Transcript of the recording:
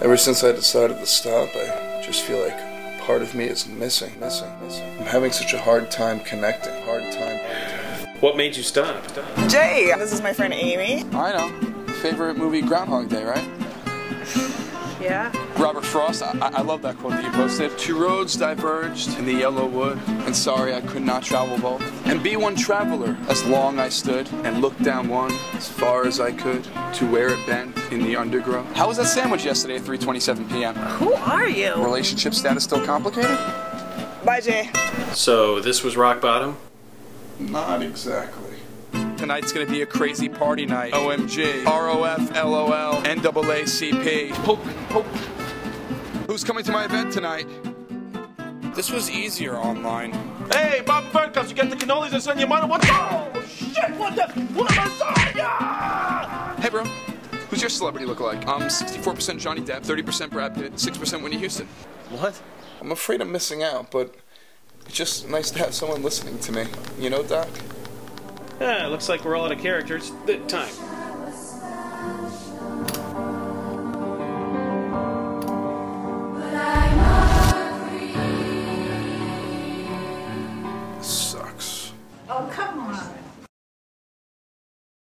Ever since I decided to stop, I just feel like part of me is missing, missing, missing. I'm having such a hard time connecting. Hard time. What made you stop? Jay, this is my friend Amy. I know. Favorite movie Groundhog Day, right? Yeah. Robert Frost, I, I love that quote that you posted. Two roads diverged in the yellow wood, and sorry I could not travel both. And be one traveler, as long I stood, and looked down one, as far as I could, to where it bent in the undergrowth. How was that sandwich yesterday at 3.27 p.m.? Who are you? Relationship status still complicated? Bye, Jay. So this was rock bottom? Not exactly. Tonight's gonna be a crazy party night. OMG, ROF, LOL, NAACP. Poke, poke. Who's coming to my event tonight? This was easier online. Hey, Bob Berghoff, you get the cannolis and send your mother. What? Oh, shit! What the? What lasagna? Hey, bro. Who's your celebrity look like? Um, I'm 64% Johnny Depp, 30% Brad Pitt, 6% Whitney Houston. What? I'm afraid I'm missing out, but it's just nice to have someone listening to me. You know, Doc? Yeah, looks like we're all out of characters. The time.